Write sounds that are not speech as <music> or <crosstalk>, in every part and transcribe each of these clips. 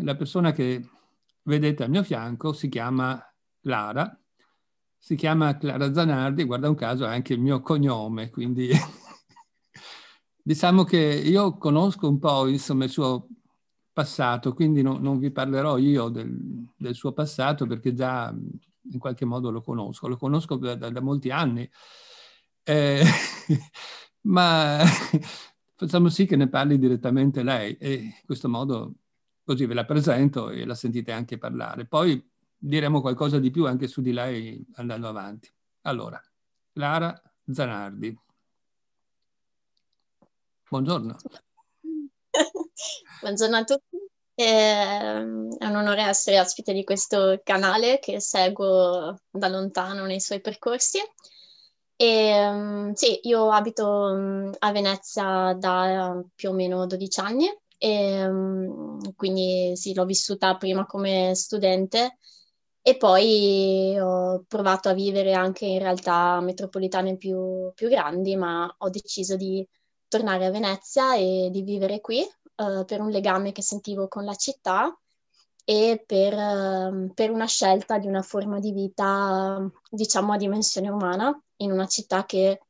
la persona che vedete al mio fianco si chiama Clara, si chiama Clara Zanardi, guarda un caso è anche il mio cognome, quindi <laughs> diciamo che io conosco un po' insomma, il suo passato, quindi no, non vi parlerò io del, del, suo passato perché già in qualche modo lo conosco, lo conosco da, da, da molti anni, eh, <laughs> ma <laughs> facciamo sì che ne parli direttamente lei e in questo modo così ve la presento e la sentite anche parlare. Poi diremo qualcosa di più anche su di lei andando avanti. Allora, Clara Zanardi. Buongiorno. <laughs> Buongiorno a tutti. È un onore essere ospite di questo canale che seguo da lontano nei suoi percorsi. E, um, sì, io abito um, a Venezia da uh, più o meno 12 anni e um, quindi sì, l'ho vissuta prima come studente e poi ho provato a vivere anche in realtà metropolitane più, più grandi, ma ho deciso di tornare a Venezia e di vivere qui uh, per un legame che sentivo con la città e per, uh, per, una scelta di una forma di vita, diciamo, a dimensione umana, in una città che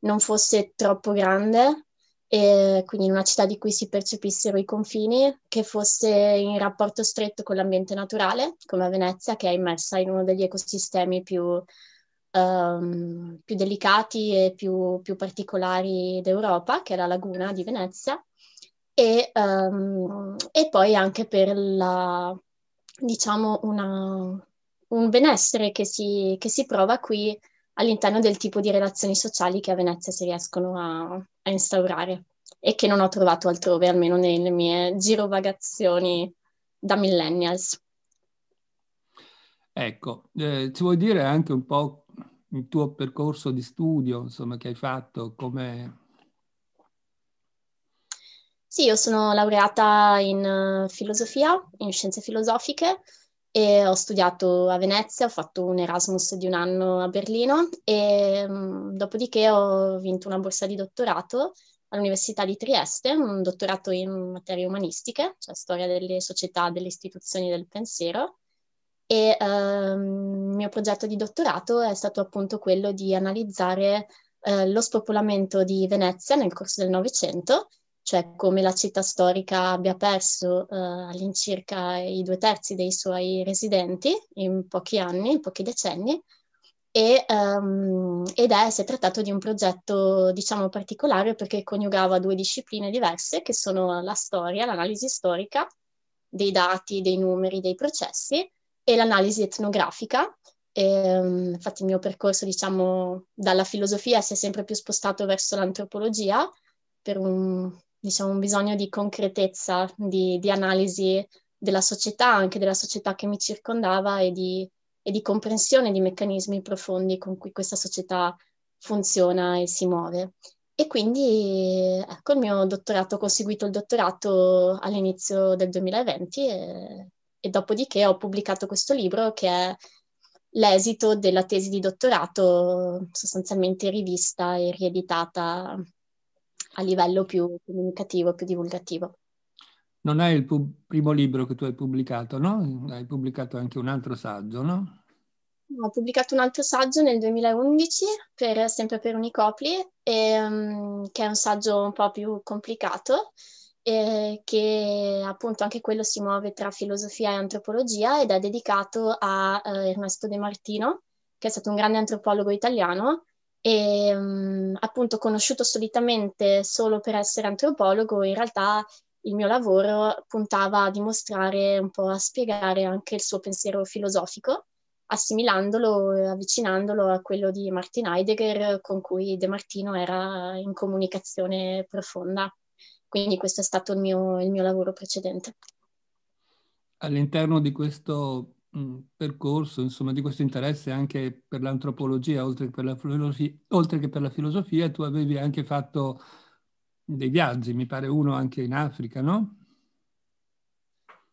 non fosse troppo grande, e quindi in una città di cui si percepissero i confini, che fosse in rapporto stretto con l'ambiente naturale, come Venezia, che è immersa in uno degli ecosistemi più um, più delicati e più, più, particolari d'Europa, che è la laguna di Venezia, e, um, e poi anche per la, diciamo, una, un benessere che si, che si prova qui all'interno del tipo di relazioni sociali che a Venezia si riescono a, a instaurare e che non ho trovato altrove, almeno nelle mie girovagazioni da millennials. Ecco, eh, ci vuoi dire anche un po' il tuo percorso di studio, insomma, che hai fatto, come... Sì, io sono laureata in uh, filosofia, in scienze filosofiche e ho studiato a Venezia, ho fatto un Erasmus di un anno a Berlino e um, dopodiché ho vinto una borsa di dottorato all'Università di Trieste, un dottorato in materie umanistiche, cioè storia delle società, delle istituzioni del pensiero. E ehm, il mio progetto di dottorato è stato appunto quello di analizzare eh, lo spopolamento di Venezia nel corso del Novecento, cioè come la città storica abbia perso eh, all'incirca i due terzi dei suoi residenti in pochi anni, in pochi decenni, e, um, ed è, si è trattato di un progetto, diciamo, particolare perché coniugava due discipline diverse, che sono la storia, l'analisi storica dei dati, dei numeri, dei processi, e l'analisi etnografica. E, ehm, infatti il mio percorso, diciamo, dalla filosofia si è sempre più spostato verso l'antropologia per un, diciamo, un bisogno di concretezza, di, di, analisi della società, anche della società che mi circondava e di, e di comprensione di meccanismi profondi con cui questa società funziona e si muove. E quindi ecco il mio dottorato, ho conseguito il dottorato all'inizio del 2020 e e dopodiché ho pubblicato questo libro che è l'esito della tesi di dottorato sostanzialmente rivista e rieditata a livello più comunicativo, più divulgativo. Non è il pu- primo libro che tu hai pubblicato, no? Hai pubblicato anche un altro saggio, no? Ho pubblicato un altro saggio nel 2011, per, sempre per Unicopli, e, um, che è un saggio un po' più complicato, eh, che appunto anche quello si muove tra filosofia e antropologia ed è dedicato a eh, Ernesto De Martino, che è stato un grande antropologo italiano e um, appunto conosciuto solitamente solo per essere antropologo, in realtà il mio lavoro puntava a dimostrare un po' a spiegare anche il suo pensiero filosofico, assimilandolo avvicinandolo a quello di Martin Heidegger, con cui De Martino era in comunicazione profonda. Quindi questo è stato il mio, il mio lavoro precedente. All'interno di questo percorso, insomma, di questo interesse anche per l'antropologia, oltre che per la, filosofia, oltre che per la filosofia, tu avevi anche fatto dei viaggi, mi pare uno anche in Africa, no?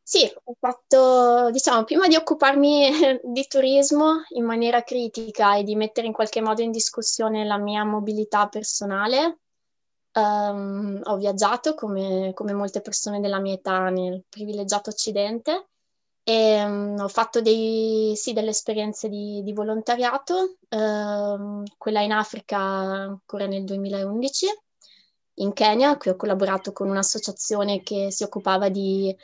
Sì, ho fatto, diciamo, prima di occuparmi <laughs> di turismo in maniera critica e di mettere in qualche modo in discussione la mia mobilità personale, Um, ho viaggiato come, come, molte persone della mia età nel privilegiato occidente e um, ho fatto dei, sì, delle esperienze di, di volontariato, uh, quella in Africa ancora nel 2011, in Kenya, qui ho collaborato con un'associazione che si occupava di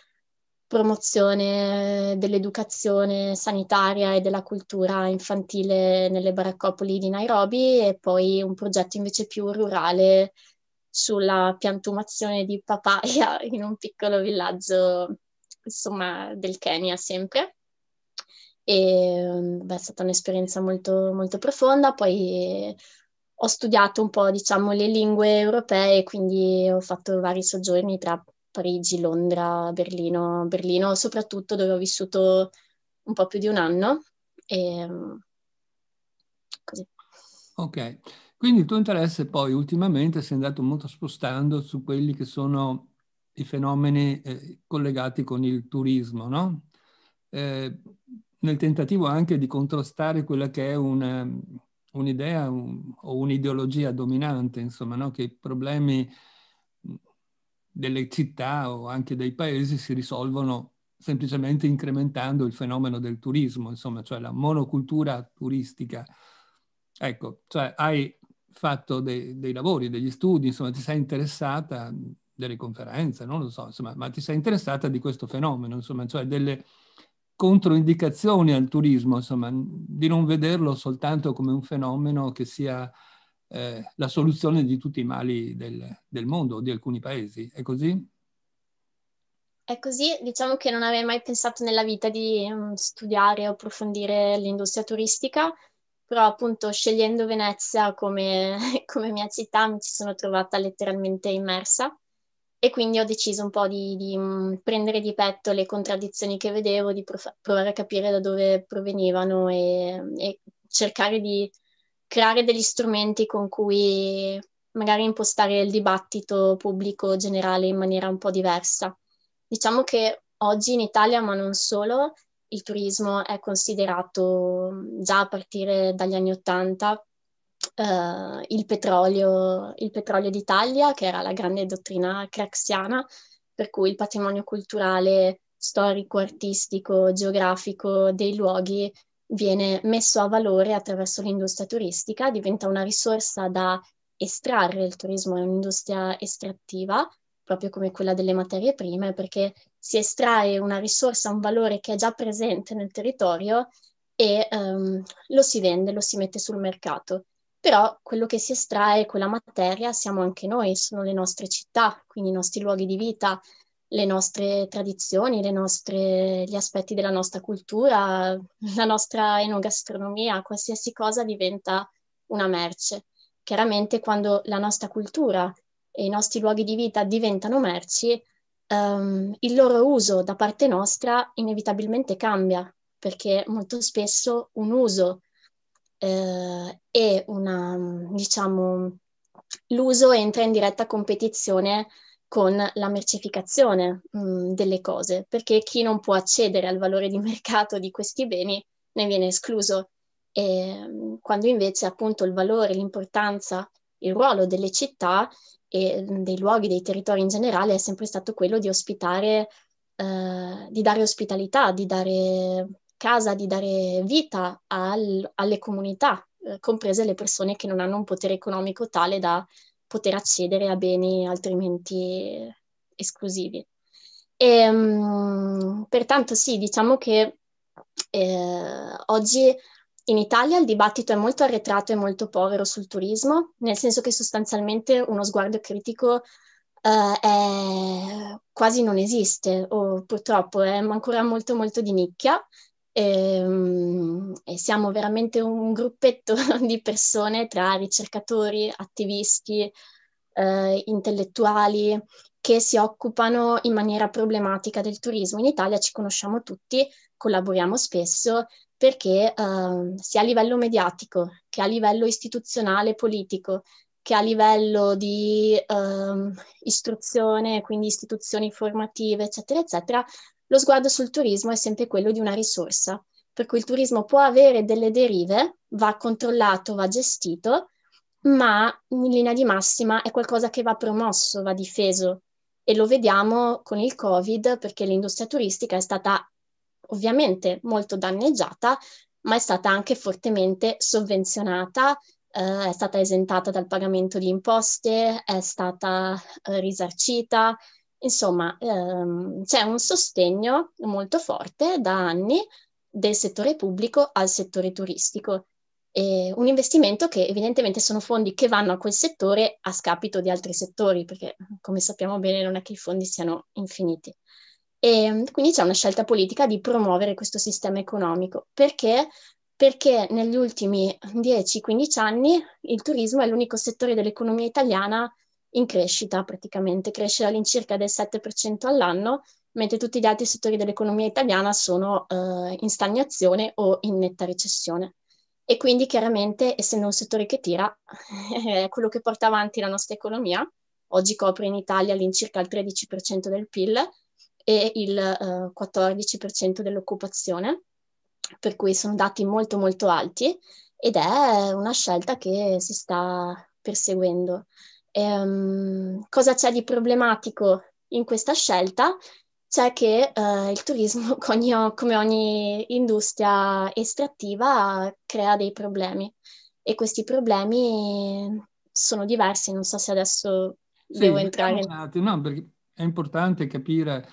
promozione dell'educazione sanitaria e della cultura infantile nelle baraccopoli di Nairobi e poi un progetto invece più rurale sulla piantumazione di papaya <laughs> in un piccolo villaggio, insomma, del Kenya sempre. E beh, è stata un'esperienza molto, molto profonda. Poi ho studiato un po', diciamo, le lingue europee, quindi ho fatto vari soggiorni tra Parigi, Londra, Berlino, Berlino soprattutto dove ho vissuto un po' più di un anno. E, così. Ok. Quindi il tuo interesse poi ultimamente si è andato molto spostando su quelli che sono i fenomeni eh, collegati con il turismo, no? Eh, nel tentativo anche di contrastare quella che è un'idea un, o un'ideologia dominante, insomma, no? che i problemi delle città o anche dei paesi si risolvono semplicemente incrementando il fenomeno del turismo, insomma, cioè la monocultura turistica. Ecco, cioè hai fatto dei, dei, lavori, degli studi, insomma ti sei interessata, delle conferenze, non lo so, insomma, ma ti sei interessata di questo fenomeno, insomma, cioè delle controindicazioni al turismo, insomma, di non vederlo soltanto come un fenomeno che sia eh, la soluzione di tutti i mali del, del mondo o di alcuni paesi. È così? È così, diciamo che non avrei mai pensato nella vita di um, studiare o approfondire l'industria turistica, però appunto scegliendo Venezia come, <laughs> come, mia città mi ci sono trovata letteralmente immersa e quindi ho deciso un po' di, di mm, prendere di petto le contraddizioni che vedevo, di prof- provare a capire da dove provenivano e, e cercare di creare degli strumenti con cui magari impostare il dibattito pubblico generale in maniera un po' diversa. Diciamo che oggi in Italia, ma non solo, il turismo è considerato già a partire dagli anni Ottanta eh, il, petrolio, il petrolio d'Italia, che era la grande dottrina craxiana, per cui il patrimonio culturale, storico, artistico, geografico dei luoghi viene messo a valore attraverso l'industria turistica, diventa una risorsa da estrarre, il turismo è un'industria estrattiva, proprio come quella delle materie prime, perché si estrae una risorsa, un valore che è già presente nel territorio e um, lo si vende, lo si mette sul mercato. Però quello che si estrae, quella materia, siamo anche noi, sono le nostre città, quindi i nostri luoghi di vita, le nostre tradizioni, le nostre, gli aspetti della nostra cultura, <laughs> la nostra enogastronomia, qualsiasi cosa diventa una merce. Chiaramente quando la nostra cultura e i nostri luoghi di vita diventano merci, um, il loro uso da parte nostra inevitabilmente cambia, perché molto spesso un uso eh, e una, diciamo, l'uso entra in diretta competizione con la mercificazione mh, delle cose, perché chi non può accedere al valore di mercato di questi beni ne viene escluso. E, quando invece appunto il valore, l'importanza, il ruolo delle città e dei luoghi, dei territori in generale è sempre stato quello di ospitare, eh, di dare ospitalità, di dare casa, di dare vita al, alle comunità, eh, comprese le persone che non hanno un potere economico tale da poter accedere a beni altrimenti esclusivi. E, um, pertanto sì, diciamo che eh, oggi in Italia il dibattito è molto arretrato e molto povero sul turismo, nel senso che sostanzialmente uno sguardo critico uh, è, quasi non esiste, o purtroppo è ancora molto molto di nicchia, e, um, e, siamo veramente un gruppetto <laughs> di persone tra ricercatori, attivisti, eh, intellettuali che si occupano in maniera problematica del turismo. In Italia ci conosciamo tutti, collaboriamo spesso perché eh, sia a livello mediatico che a livello istituzionale politico che a livello di eh, istruzione, quindi istituzioni formative, eccetera, eccetera, lo sguardo sul turismo è sempre quello di una risorsa, per cui il turismo può avere delle derive, va controllato, va gestito, ma in linea di massima è qualcosa che va promosso, va difeso. E lo vediamo con il Covid perché l'industria turistica è stata ovviamente molto danneggiata, ma è stata anche fortemente sovvenzionata, eh, è stata esentata dal pagamento di imposte, è stata eh, risarcita, insomma ehm, c'è un sostegno molto forte da anni del settore pubblico al settore turistico eh, un investimento che evidentemente sono fondi che vanno a quel settore a scapito di altri settori, perché come sappiamo bene non è che i fondi siano infiniti. E quindi c'è una scelta politica di promuovere questo sistema economico. Perché? Perché negli ultimi 10-15 anni il turismo è l'unico settore dell'economia italiana in crescita praticamente, cresce all'incirca del 7% all'anno, mentre tutti gli altri settori dell'economia italiana sono eh, in stagnazione o in netta recessione. E quindi chiaramente, essendo un settore che tira, <laughs> è quello che porta avanti la nostra economia. Oggi copre in Italia all'incirca il 13% del PIL e il eh, 14% dell'occupazione, per cui sono dati molto molto alti ed è una scelta che si sta perseguendo. E, um, cosa c'è di problematico in questa scelta? c'è che eh, il turismo, <laughs> come ogni industria estrattiva, crea dei problemi e questi problemi sono diversi, non so se adesso sì, devo entrare. In... No, perché è importante capire,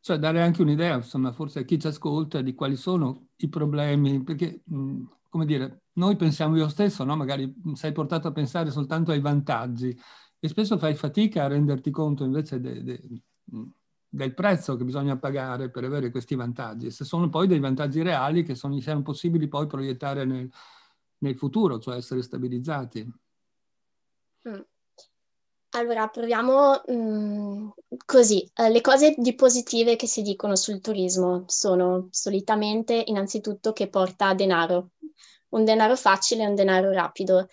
cioè dare anche un'idea, insomma, forse a chi ci ascolta di quali sono i problemi, perché, come dire, noi pensiamo io stesso, no? magari sei portato a pensare soltanto ai vantaggi e spesso fai fatica a renderti conto invece de, de, del prezzo che bisogna pagare per avere questi vantaggi, se sono poi dei vantaggi reali che sono, siano possibili poi proiettare nel, nel futuro, cioè essere stabilizzati. Mm. Allora, proviamo mh, mm, così. Uh, le cose di positive che si dicono sul turismo sono solitamente innanzitutto che porta denaro, un denaro facile e un denaro rapido.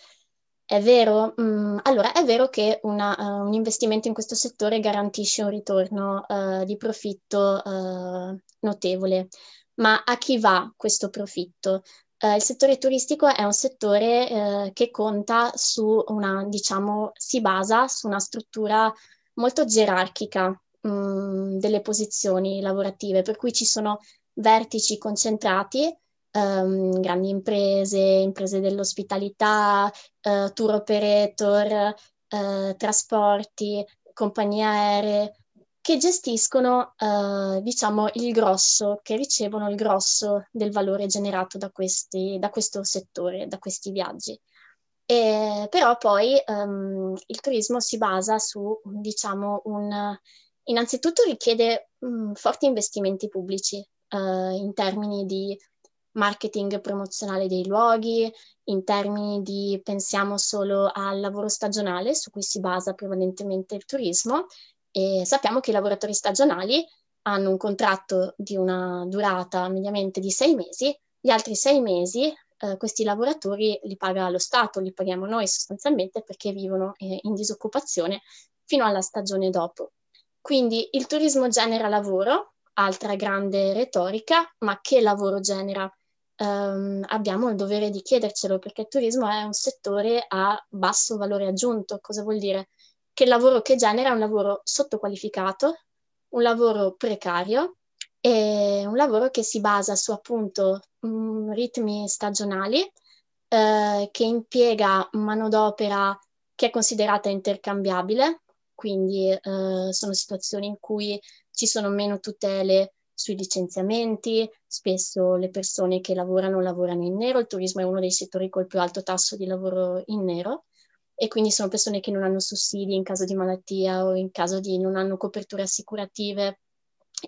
È vero? Mm, allora, è vero che una, uh, un investimento in questo settore garantisce un ritorno uh, di profitto uh, notevole, ma a chi va questo profitto? Il settore turistico è un settore che conta su una, diciamo, si basa su una struttura molto gerarchica mm, delle posizioni lavorative, per cui ci sono vertici concentrati um, grandi imprese, imprese dell'ospitalità, uh, tour operator, uh, trasporti, compagnie aeree, che gestiscono, uh, diciamo, il grosso, che ricevono il grosso del valore generato da, questi, da questo settore, da questi viaggi. E, però poi um, il turismo si basa su, diciamo, un... Innanzitutto richiede um, forti investimenti pubblici uh, in termini di marketing promozionale dei luoghi, in termini di pensiamo solo al lavoro stagionale su cui si basa prevalentemente il turismo e sappiamo che i lavoratori stagionali hanno un contratto di una durata mediamente di sei mesi, gli altri sei mesi eh, questi lavoratori li paga lo Stato, li paghiamo noi sostanzialmente perché vivono eh, in disoccupazione fino alla stagione dopo. Quindi il turismo genera lavoro, altra grande retorica, ma che lavoro genera? um, abbiamo il dovere di chiedercelo perché il turismo è un settore a basso valore aggiunto. Cosa vuol dire? Che il lavoro che genera è un lavoro sottoqualificato, un lavoro precario e un lavoro che si basa su appunto mh, mm, ritmi stagionali, eh, che impiega manodopera che è considerata intercambiabile, quindi eh, sono situazioni in cui ci sono meno tutele sui licenziamenti, spesso le persone che lavorano lavorano in nero, il turismo è uno dei settori col più alto tasso di lavoro in nero e quindi sono persone che non hanno sussidi in caso di malattia o in caso di non hanno coperture assicurative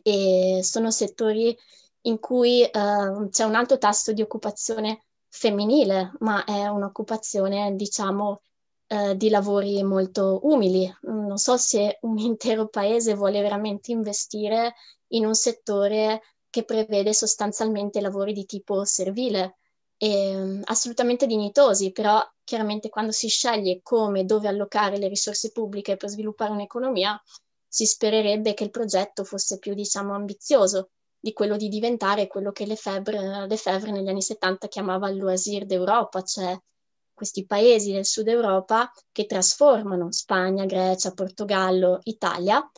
e sono settori in cui uh, c'è un alto tasso di occupazione femminile, ma è un'occupazione, diciamo, uh, di lavori molto umili. Non so se un <laughs> intero paese vuole veramente investire in un settore che prevede sostanzialmente lavori di tipo servile, e, um, assolutamente dignitosi, però chiaramente quando si sceglie come e dove allocare le risorse pubbliche per sviluppare un'economia, si spererebbe che il progetto fosse più, diciamo, ambizioso di quello di diventare quello che Lefebvre, Lefebvre negli anni 70 chiamava il loisir d'Europa, cioè questi paesi del sud Europa che trasformano Spagna, Grecia, Portogallo, Italia,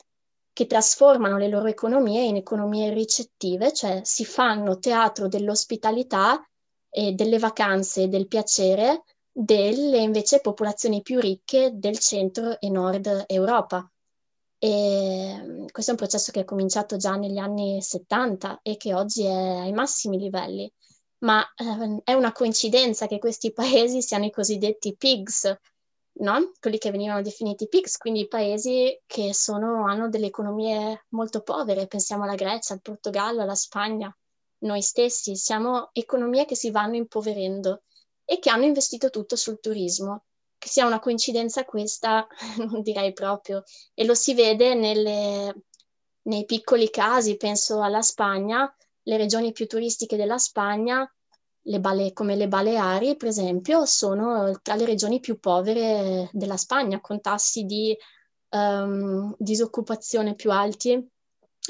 che trasformano le loro economie in economie ricettive, cioè si fanno teatro dell'ospitalità e delle vacanze e del piacere delle invece popolazioni più ricche del centro e nord Europa. E questo è un processo che è cominciato già negli anni 70 e che oggi è ai massimi livelli. Ma eh, è una coincidenza che questi paesi siano i cosiddetti pigs, no? quelli che venivano definiti PIGS, quindi paesi che sono, hanno delle economie molto povere, pensiamo alla Grecia, al Portogallo, alla Spagna, noi stessi, siamo economie che si vanno impoverendo e che hanno investito tutto sul turismo. Che sia una coincidenza questa, <laughs> non direi proprio, e lo si vede nelle, nei piccoli casi, penso alla Spagna, le regioni più turistiche della Spagna le Bale- come le Baleari, per esempio, sono tra le regioni più povere della Spagna, con tassi di um, disoccupazione più alti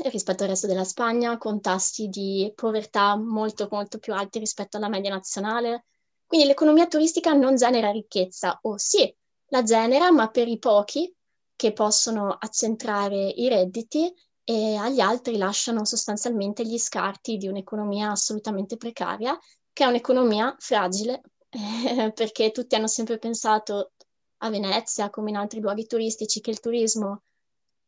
rispetto al resto della Spagna, con tassi di povertà molto, molto più alti rispetto alla media nazionale. Quindi l'economia turistica non genera ricchezza, o sì, la genera, ma per i pochi che possono accentrare i redditi e agli altri lasciano sostanzialmente gli scarti di un'economia assolutamente precaria che è un'economia fragile, eh, <laughs> perché tutti hanno sempre pensato a Venezia, come in altri luoghi turistici, che il turismo,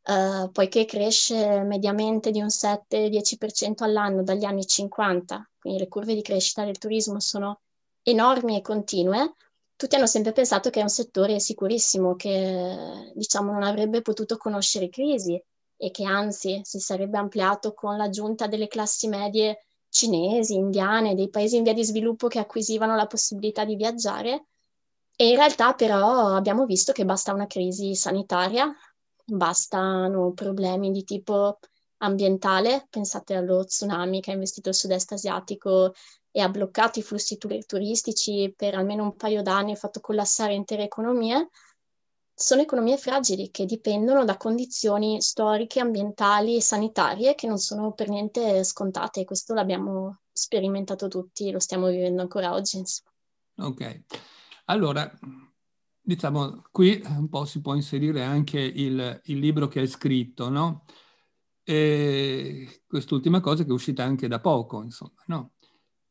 eh, poiché cresce mediamente di un 7-10% all'anno dagli anni 50, quindi le curve di crescita del turismo sono enormi e continue, tutti hanno sempre pensato che è un settore sicurissimo, che diciamo non avrebbe potuto conoscere crisi e che anzi si sarebbe ampliato con l'aggiunta delle classi medie cinesi, indiane, dei paesi in via di sviluppo che acquisivano la possibilità di viaggiare. E in realtà però abbiamo visto che basta una crisi sanitaria, bastano problemi di tipo ambientale, pensate allo tsunami che ha investito il sud-est asiatico e ha bloccato i flussi turistici per almeno un paio d'anni, ha fatto collassare intere economie, sono economie fragili che dipendono da condizioni storiche, ambientali e sanitarie che non sono per niente scontate e questo l'abbiamo sperimentato tutti, lo stiamo vivendo ancora oggi. Ok, allora diciamo qui un po' si può inserire anche il, il libro che hai scritto, no? E quest'ultima cosa che è uscita anche da poco, insomma, no?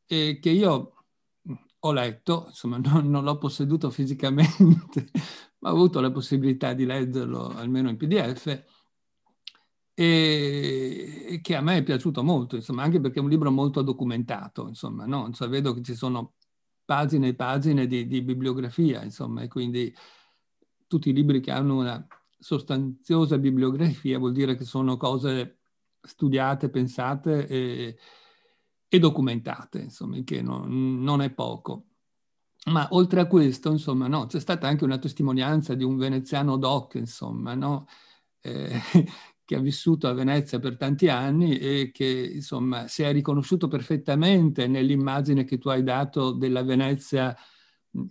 E che io ho letto, insomma <laughs> non, non l'ho posseduto fisicamente, <laughs> ma ho avuto la possibilità di leggerlo almeno in PDF e che a me è piaciuto molto, insomma, anche perché è un libro molto documentato, insomma, no? cioè, vedo che ci sono pagine e pagine di, di, bibliografia, insomma, e quindi tutti i libri che hanno una sostanziosa bibliografia vuol dire che sono cose studiate, pensate e, e documentate, insomma, che non, non è poco. Ma oltre a questo, insomma, no, c'è stata anche una testimonianza di un veneziano doc, insomma, no? eh, che ha vissuto a Venezia per tanti anni e che, insomma, si è riconosciuto perfettamente nell'immagine che tu hai dato della Venezia,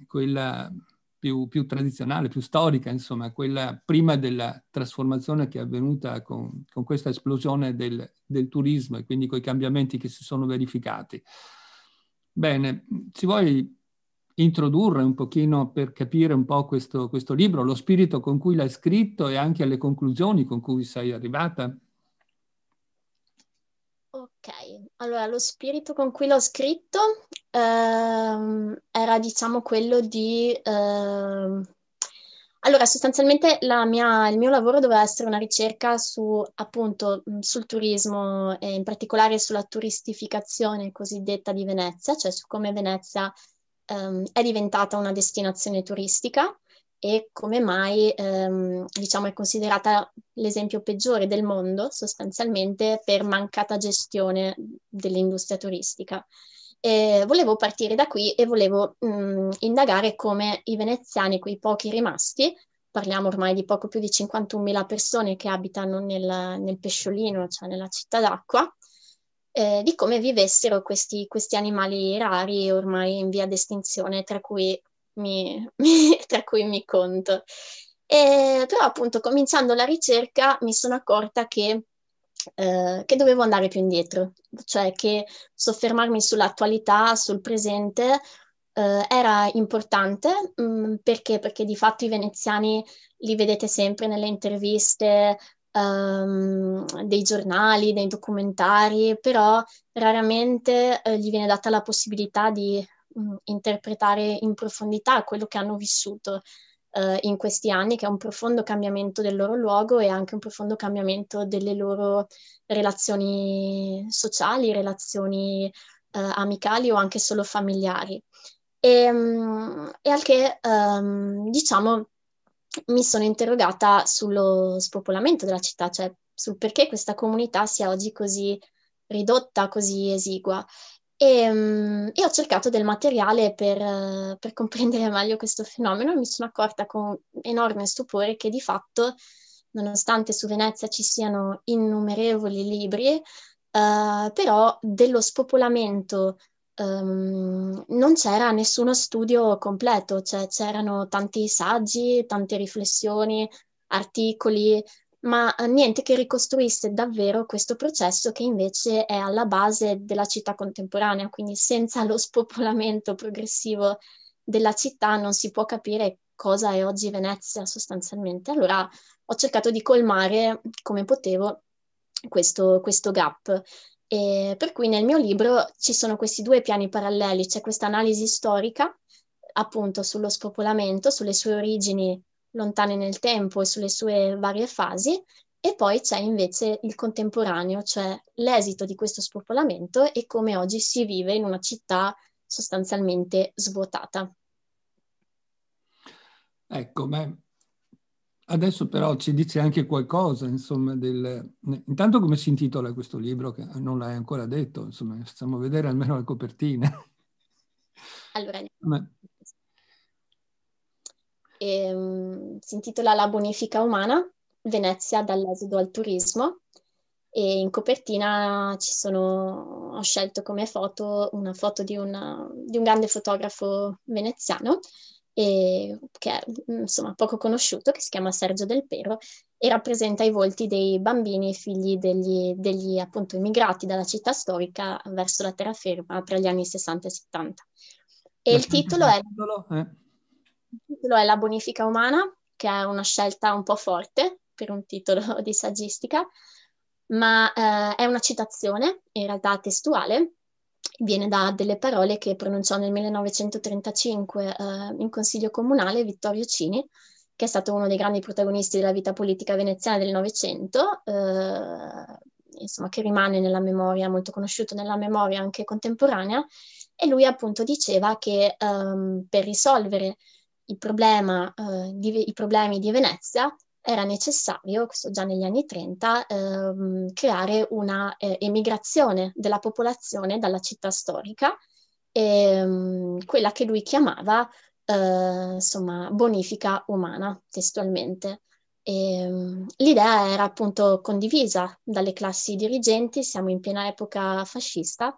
quella più, più tradizionale, più storica, insomma, quella prima della trasformazione che è avvenuta con, con questa esplosione del, del turismo e quindi con i cambiamenti che si sono verificati. Bene, ci vuoi introdurre un pochino per capire un po' questo, questo libro, lo spirito con cui l'hai scritto e anche le conclusioni con cui sei arrivata? Ok, allora lo spirito con cui l'ho scritto ehm, era diciamo quello di... Ehm... Allora, sostanzialmente mia, il mio lavoro doveva essere una ricerca su, appunto, sul turismo e in particolare sulla turistificazione cosiddetta di Venezia, cioè su come Venezia um, è diventata una destinazione turistica e come mai um, diciamo, è considerata l'esempio peggiore del mondo sostanzialmente per mancata gestione dell'industria turistica. E volevo partire da qui e volevo um, indagare come i veneziani, quei pochi rimasti, parliamo ormai di poco più di 51.000 persone che abitano nel, nel Pesciolino, cioè nella città d'acqua, eh, di come vivessero questi, questi, animali rari ormai in via d'estinzione, tra cui <laughs> mi, tra cui mi conto. E, però appunto cominciando la ricerca mi sono accorta che, eh, che dovevo andare più indietro, cioè che soffermarmi sull'attualità, sul presente, eh, era importante mh, mm, perché? Perché di fatto i veneziani li vedete sempre nelle interviste um, dei giornali, dei documentari, però raramente eh, gli viene data la possibilità di mh, mm, interpretare in profondità quello che hanno vissuto eh, in questi anni, che è un profondo cambiamento del loro luogo e anche un profondo cambiamento delle loro relazioni sociali, relazioni eh, amicali o anche solo familiari. E, ehm, e al che, um, diciamo, mi sono interrogata sullo spopolamento della città, cioè sul perché questa comunità sia oggi così ridotta, così esigua. E, um, e ho cercato del materiale per, uh, per, comprendere <laughs> meglio questo fenomeno e mi sono accorta con enorme stupore che di fatto, nonostante su Venezia ci siano innumerevoli libri, uh, però dello spopolamento um, non c'era nessuno studio completo, cioè c'erano tanti saggi, tante riflessioni, articoli, ma niente che ricostruisse davvero questo processo che invece è alla base della città contemporanea, quindi senza lo spopolamento progressivo della città non si può capire cosa è oggi Venezia sostanzialmente. Allora ho cercato di colmare come potevo questo, questo gap e per cui nel mio libro ci sono questi due piani paralleli, c'è questa analisi storica appunto sullo spopolamento, sulle sue origini lontane nel tempo e sulle sue varie fasi, e poi c'è invece il contemporaneo, cioè l'esito di questo spopolamento e come oggi si vive in una città sostanzialmente svuotata. Ecco, ma Adesso però ci dice anche qualcosa, insomma, del... Intanto come si intitola questo libro, che non l'hai ancora detto, insomma, facciamo vedere almeno la copertina. Allora, Ma... ehm, si intitola La bonifica umana, Venezia dall'esodo al turismo, e in copertina ci sono, ho scelto come foto una foto di, una, di un grande fotografo veneziano e, che è insomma poco conosciuto, che si chiama Sergio Del Pero e rappresenta i volti dei bambini figli degli, degli appunto immigrati dalla città storica verso la terraferma tra gli anni 60 e 70. E il titolo, è, eh. il titolo è La bonifica umana, che è una scelta un po' forte per un titolo <laughs> di saggistica, ma eh, è una citazione, in realtà testuale, viene da delle parole che pronunciò nel 1935 eh, in Consiglio Comunale Vittorio Cini, che è stato uno dei grandi protagonisti della vita politica veneziana del Novecento, eh, insomma, che rimane nella memoria, molto conosciuto nella memoria anche contemporanea, e lui appunto diceva che ehm, per risolvere il problema, eh, di, i problemi di Venezia era necessario, questo già negli anni 30, ehm, creare una eh, emigrazione della popolazione dalla città storica, ehm, quella che lui chiamava eh, insomma bonifica umana testualmente. E, ehm, l'idea era appunto condivisa dalle classi dirigenti, siamo in piena epoca fascista,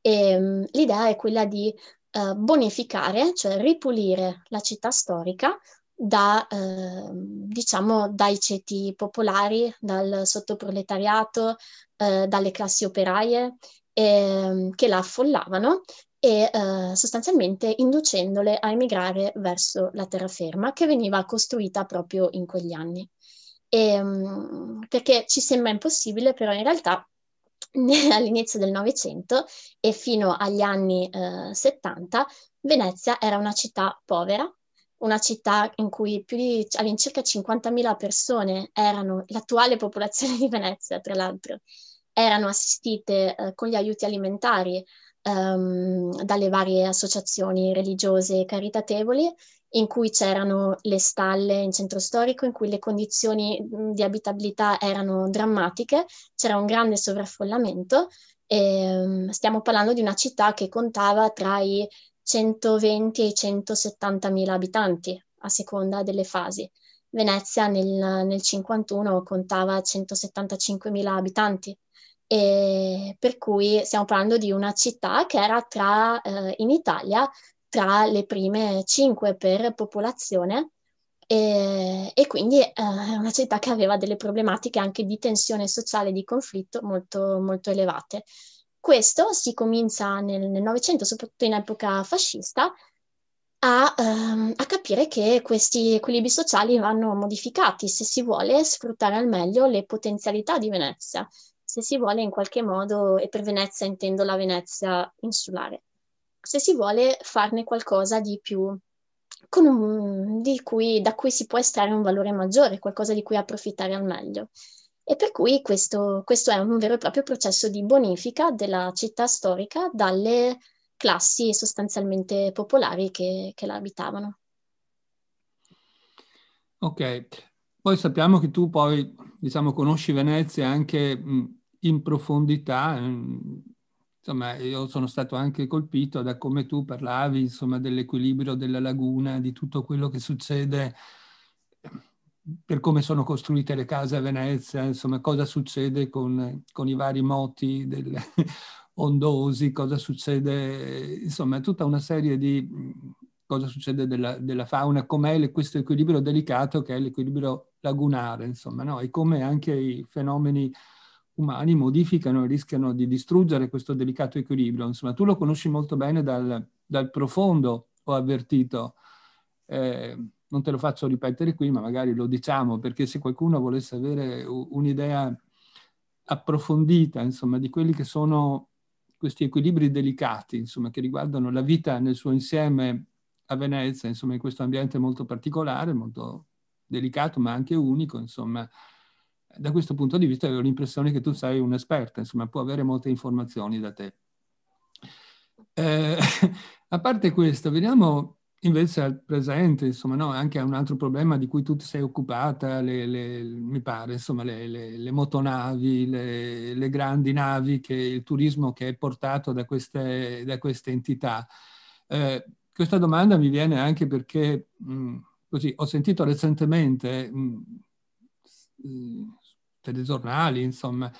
e um, l'idea è quella di uh, bonificare, cioè ripulire la città storica da, eh, diciamo, dai ceti popolari, dal sottoproletariato, eh, dalle classi operaie eh, che la affollavano e eh, sostanzialmente inducendole a emigrare verso la terraferma che veniva costruita proprio in quegli anni. E, ehm, perché ci sembra impossibile, però in realtà <laughs> all'inizio del Novecento e fino agli anni eh, 70 Venezia era una città povera, una città in cui più di all'incirca 50.000 persone erano, l'attuale popolazione <laughs> di Venezia tra l'altro, erano assistite eh, con gli aiuti alimentari ehm, dalle varie associazioni religiose e caritatevoli, in cui c'erano le stalle in centro storico, in cui le condizioni di abitabilità erano drammatiche, c'era un grande sovraffollamento. E, ehm, stiamo parlando di una città che contava tra i 120 e 170 mila abitanti a seconda delle fasi. Venezia nel, nel 51 contava 175 mila abitanti, e per cui stiamo parlando di una città che era tra, eh, in Italia tra le prime cinque per popolazione e, e quindi eh, una città che aveva delle problematiche anche di tensione sociale e di conflitto molto, molto elevate. Questo si comincia nel, nel Novecento, soprattutto in epoca fascista, a, ehm, a, capire che questi equilibri sociali vanno modificati se si vuole sfruttare al meglio le potenzialità di Venezia, se si vuole in qualche modo, e per Venezia intendo la Venezia insulare, se si vuole farne qualcosa di più, un, di cui, da cui si può estrarre un valore maggiore, qualcosa di cui approfittare al meglio. E per cui questo, questo è un vero e proprio processo di bonifica della città storica dalle classi sostanzialmente popolari che, che la abitavano. Ok, poi sappiamo che tu poi, diciamo, conosci Venezia anche in profondità, insomma, io sono stato anche colpito da come tu parlavi, insomma, dell'equilibrio della laguna, di tutto quello che succede per come sono costruite le case a Venezia, insomma, cosa succede con, con i vari moti del, <laughs> ondosi, cosa succede, insomma, tutta una serie di cosa succede della, della fauna, com'è questo equilibrio delicato che è l'equilibrio lagunare, insomma, no? e come anche i fenomeni umani modificano e rischiano di distruggere questo delicato equilibrio. Insomma, tu lo conosci molto bene dal, dal profondo, ho avvertito. Eh, non te lo faccio ripetere qui, ma magari lo diciamo, perché se qualcuno volesse avere un'idea approfondita, insomma, di quelli che sono questi equilibri delicati, insomma, che riguardano la vita nel suo insieme a Venezia, insomma, in questo ambiente molto particolare, molto delicato, ma anche unico, insomma, da questo punto di vista avevo l'impressione che tu sei un'esperta, insomma, può avere molte informazioni da te. Eh, <laughs> a parte questo, veniamo Invece al presente, insomma, no, anche a un altro problema di cui tu ti sei occupata, le, le, mi pare, insomma, le, le motonavi, le, grandi navi, che, il turismo che è portato da queste, da queste entità. Eh, questa domanda mi viene anche perché, mh, così, ho sentito recentemente mh, telegiornali, insomma,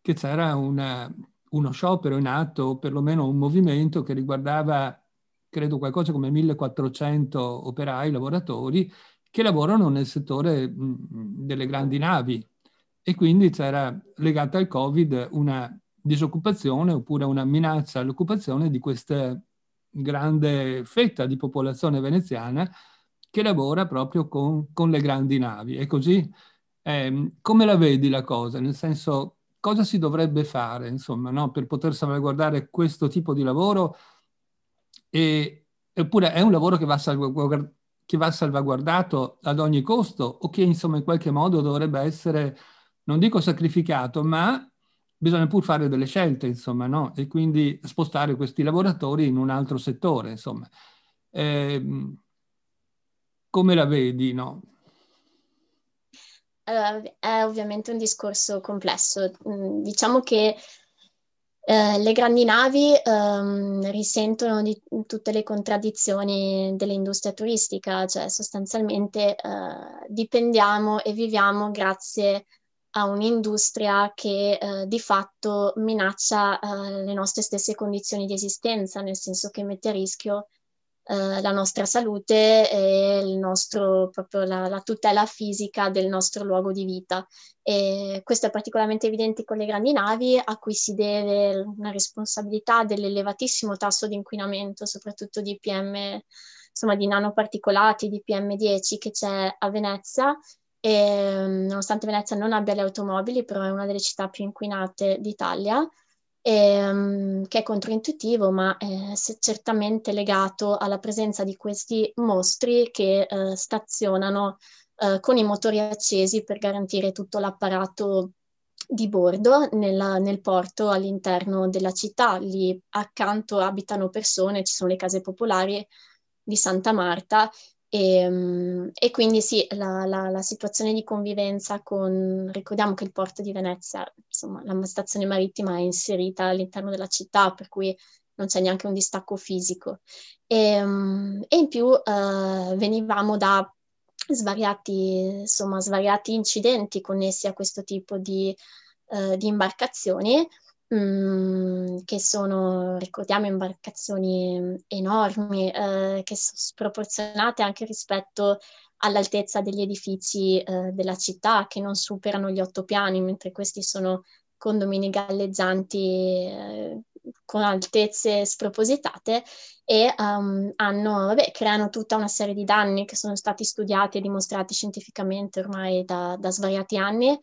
che c'era una, uno sciopero in atto, o perlomeno un movimento che riguardava credo qualcosa come 1400 operai, lavoratori, che lavorano nel settore delle grandi navi e quindi c'era legata al Covid una disoccupazione oppure una minaccia all'occupazione di questa grande fetta di popolazione veneziana che lavora proprio con, con le grandi navi. E così eh, come la vedi la cosa? Nel senso, cosa si dovrebbe fare, insomma, no? per poter salvaguardare questo tipo di lavoro e, eppure è un lavoro che va, che va, salvaguardato ad ogni costo o che insomma in qualche modo dovrebbe essere, non dico sacrificato, ma bisogna pur fare delle scelte, insomma, no? E quindi spostare questi lavoratori in un altro settore, insomma. Eh, come la vedi, no? Allora, è ovviamente un discorso complesso. Mm, diciamo che eh, le grandi navi ehm, risentono di tutte le contraddizioni dell'industria turistica, cioè sostanzialmente eh, dipendiamo e viviamo grazie a un'industria che eh, di fatto minaccia eh, le nostre stesse condizioni di esistenza, nel senso che mette a rischio eh, la nostra salute e nostro, la, la, tutela fisica del nostro luogo di vita. E questo è particolarmente evidente con le grandi navi, a cui si deve una responsabilità dell'elevatissimo tasso di inquinamento, soprattutto di PM, insomma di nanoparticolati, di PM10 che c'è a Venezia. E, nonostante Venezia non abbia le automobili, però è una delle città più inquinate d'Italia ehm, che è controintuitivo, ma è certamente legato alla presenza di questi mostri che eh, stazionano eh, con i motori accesi per garantire tutto l'apparato di bordo nella, nel porto all'interno della città. Lì accanto abitano persone, ci sono le case popolari di Santa Marta e, ehm, e, quindi sì, la, la, la, situazione di convivenza con, ricordiamo che il porto di Venezia, insomma, la stazione marittima è inserita all'interno della città, per cui non c'è neanche un distacco fisico. E, ehm, e in più uh, venivamo da svariati, insomma, svariati incidenti connessi a questo tipo di, uh, di imbarcazioni Mm, che sono, ricordiamo, imbarcazioni enormi, eh, che sono sproporzionate anche rispetto all'altezza degli edifici eh, della città, che non superano gli otto piani, mentre questi sono condomini galleggianti eh, con altezze spropositate e um, hanno, vabbè, creano tutta una serie di danni che sono stati studiati e dimostrati scientificamente ormai da, da svariati anni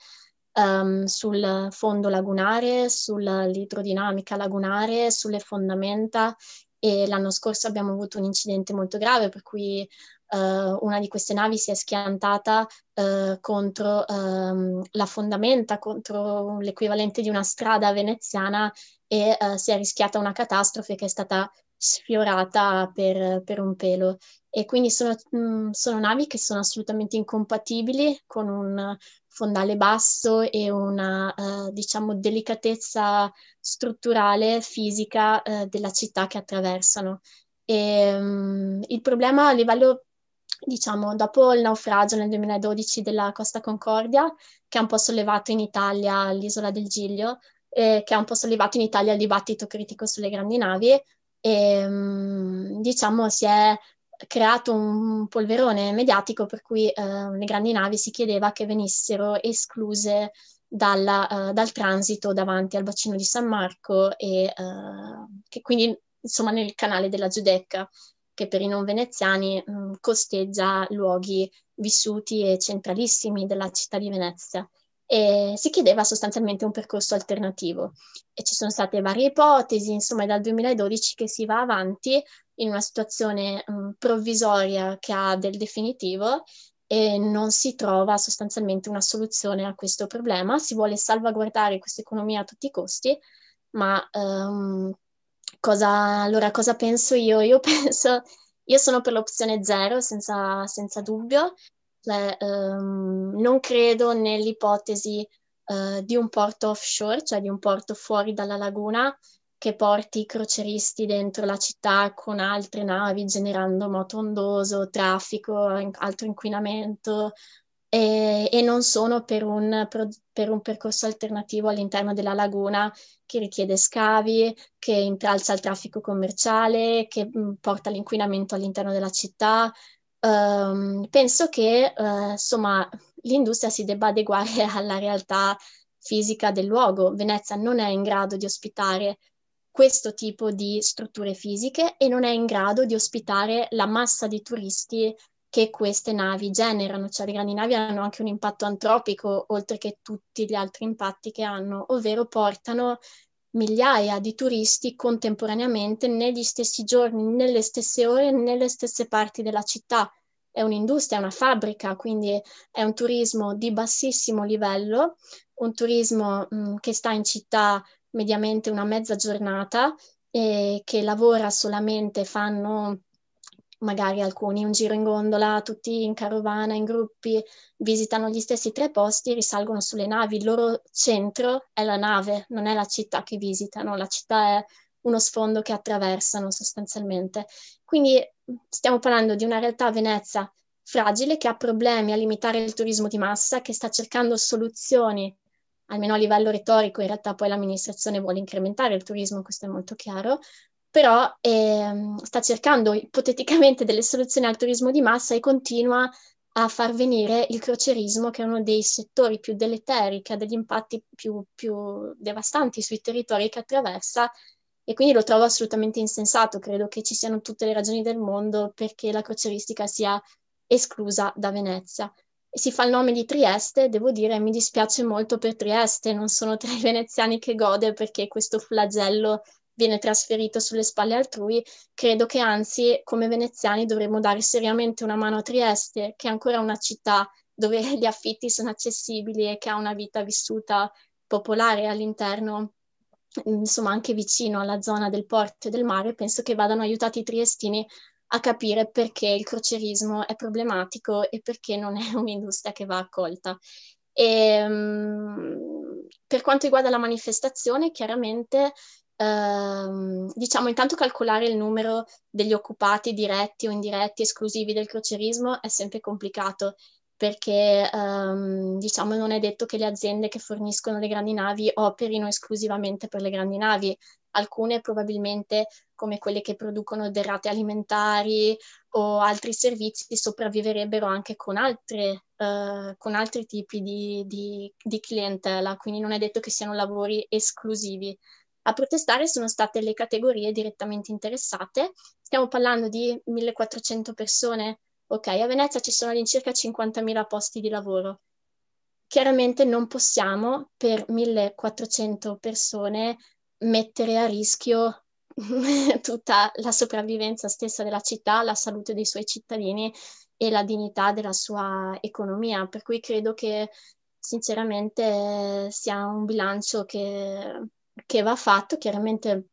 um, sul fondo lagunare, sull'idrodinamica lagunare, sulle fondamenta e l'anno scorso abbiamo avuto un incidente molto grave per cui Uh, una di queste navi si è schiantata uh, contro um, la fondamenta, contro l'equivalente di una strada veneziana e uh, si è rischiata una catastrofe che è stata sfiorata per, per un pelo. E quindi sono, mh, mm, sono, navi che sono assolutamente incompatibili con un fondale basso e una, diciamo, delicatezza strutturale, fisica della città che attraversano. E, um, il problema a livello diciamo, dopo il naufragio nel 2012 della Costa Concordia, che ha un po' sollevato in Italia l'isola del Giglio, eh, che ha un po' sollevato in Italia il dibattito critico sulle grandi navi, e mm, diciamo si è creato un polverone mediatico per cui eh, le grandi navi si chiedeva che venissero escluse dalla, uh, dal transito davanti al bacino di San Marco e uh, che quindi insomma nel canale della Giudecca che per i non veneziani mh, mm, costeggia luoghi vissuti e centralissimi della città di Venezia. E si chiedeva sostanzialmente un percorso alternativo e ci sono state varie ipotesi, insomma è dal 2012 che si va avanti in una situazione mh, mm, provvisoria che ha del definitivo e non si trova sostanzialmente una soluzione a questo problema. Si vuole salvaguardare questa economia a tutti i costi, ma um, Cosa, allora, cosa penso io? Io <laughs> penso, io sono per l'opzione zero, senza, senza dubbio. Cioè, um, non credo nell'ipotesi uh, di un porto offshore, cioè di un porto fuori dalla laguna, che porti i croceristi dentro la città con altre navi, generando moto ondoso, traffico, altro inquinamento, e, e non sono per un, per un, percorso alternativo all'interno della laguna che richiede scavi, che intralcia il traffico commerciale, che mh, mm, porta all'inquinamento all'interno della città. Um, penso che uh, insomma l'industria si debba adeguare <laughs> alla realtà fisica del luogo. Venezia non è in grado di ospitare questo tipo di strutture fisiche e non è in grado di ospitare la massa di turisti che queste navi generano, cioè le grandi navi hanno anche un impatto antropico oltre che tutti gli altri impatti che hanno, ovvero portano migliaia di turisti contemporaneamente negli stessi giorni, nelle stesse ore, nelle stesse parti della città. È un'industria, è una fabbrica, quindi è un turismo di bassissimo livello, un turismo mh, mm, che sta in città mediamente una mezza giornata e che lavora solamente, fanno magari alcuni un giro in gondola, tutti in carovana, in gruppi, visitano gli stessi tre posti, risalgono sulle navi. Il loro centro è la nave, non è la città che visitano, la città è uno sfondo che attraversano sostanzialmente. Quindi stiamo parlando di una realtà a Venezia fragile che ha problemi a limitare il turismo di massa, che sta cercando soluzioni, almeno a livello retorico, in realtà poi l'amministrazione vuole incrementare il turismo, questo è molto chiaro, però eh, sta cercando ipoteticamente delle soluzioni al turismo di massa e continua a far venire il crocerismo, che è uno dei settori più deleteri, che ha degli impatti più, più devastanti sui territori che attraversa, e quindi lo trovo assolutamente insensato. Credo che ci siano tutte le ragioni del mondo perché la croceristica sia esclusa da Venezia. Si fa il nome di Trieste, devo dire, mi dispiace molto per Trieste, non sono tra i veneziani che gode perché questo flagello viene trasferito sulle spalle altrui, credo che anzi come veneziani dovremmo dare seriamente una mano a Trieste, che è ancora una città dove <laughs> gli affitti sono accessibili e che ha una vita vissuta popolare all'interno, insomma anche vicino alla zona del porto e del mare, penso che vadano aiutati i triestini a capire perché il crocerismo è problematico e perché non è <laughs> un'industria che va accolta. E, um, per quanto riguarda la manifestazione, chiaramente ehm, diciamo intanto calcolare il numero degli occupati diretti o indiretti esclusivi del crocerismo è sempre complicato perché ehm, diciamo non è detto che le aziende che forniscono le grandi navi operino esclusivamente per le grandi navi, alcune probabilmente come quelle che producono derrate alimentari o altri servizi sopravviverebbero anche con, altre, eh, con altri tipi di, di, di clientela, quindi non è detto che siano lavori esclusivi A protestare sono state le categorie direttamente interessate. Stiamo parlando di 1400 persone. Ok, a Venezia ci sono all'incirca 50.000 posti di lavoro. Chiaramente non possiamo per 1400 persone mettere a rischio <laughs> tutta la sopravvivenza stessa della città, la salute dei suoi cittadini e la dignità della sua economia. Per cui credo che sinceramente sia un bilancio che, che va fatto. Chiaramente,